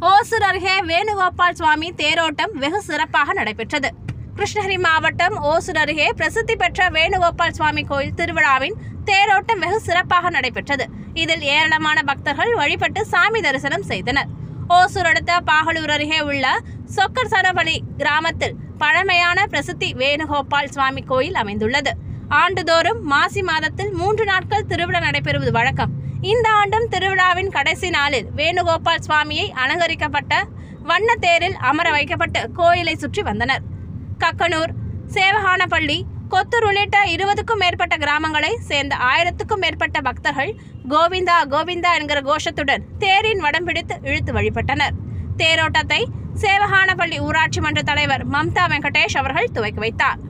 ஓசூர் அருகே வேணுகோபால் சுவாமி தேரோட்டம் வெகு சிறப்பாக நடைபெற்றது. கிருஷ்ணகிரி மாவட்டம் ஓசூர் அருகே பிரசித்தி பெற்ற வேணுகோபால் சுவாமி கோயில் திருவிழாவின் தேரோட்டம் வெகு சிறப்பாக நடைபெற்றது. இதில் ஏராளமான பக்தர்கள் வழிபட்டு சாமி தரிசனம் செய்தனர். ஓசூர் அடுத்த பாகலூர் அருகே உள்ள சொக்கர் சனபலி கிராமத்தில் பழமையான பிரசித்தி வேணுகோபால் சுவாமி கோயில் அமைந்துள்ளது. ஆண்டுதோறும் மாசி மாதத்தில் மூன்று நாட்கள் திருவிழா நடைபெறுவது வழக்கம். இந்த ஆண்டும் திருவிழாவின் கடைசி நாளில் வேணுகோபால் சுவாமியை அலங்கரிக்கப்பட்ட வண்ண தேரில் அமர வைக்கப்பட்டு கோயிலை சுற்றி வந்தனர். கக்கனூர் சேவகானப்பள்ளி கொத்தூர் உள்ளிட்ட இருபதுக்கும் மேற்பட்ட கிராமங்களை சேர்ந்த ஆயிரத்துக்கும் மேற்பட்ட பக்தர்கள் கோவிந்தா கோவிந்தா என்கிற கோஷத்துடன் தேரின் வடம் பிடித்து இழுத்து வழிபட்டனர். தேரோட்டத்தை சேவகானப்பள்ளி ஊராட்சி மன்ற தலைவர் மம்தா வெங்கடேஷ் அவர்கள் துவக்கி வைத்தார்.